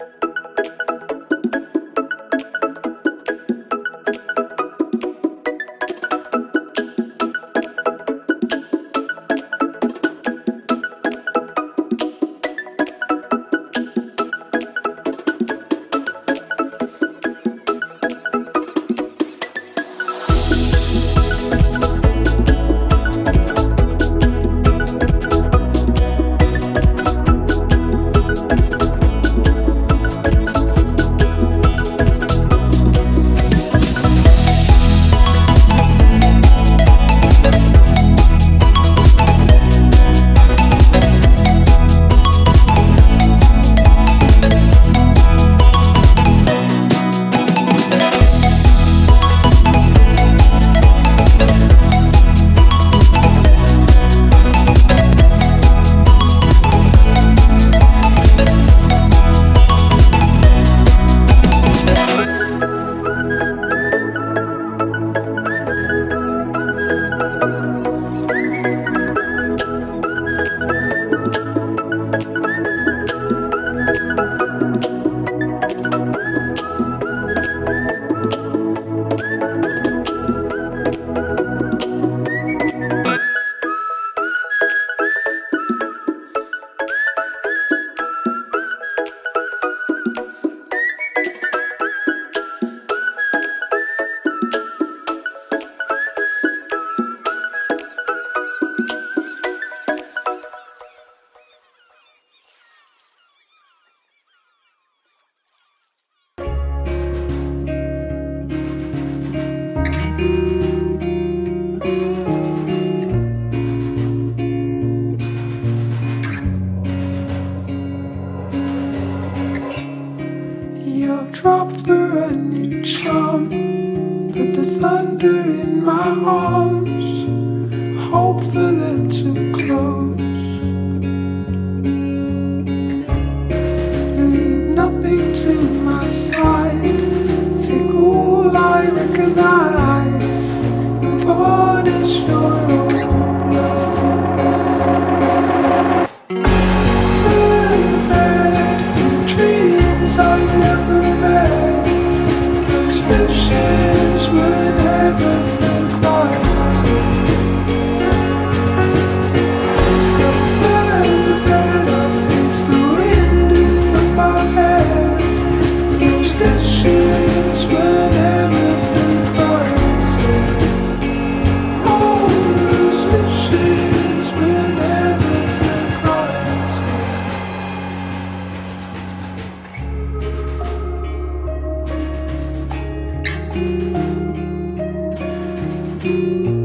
You'll drop for a new charm. Put the thunder in my arms. Hope for them to close. Leave nothing to my Wishes were never thank you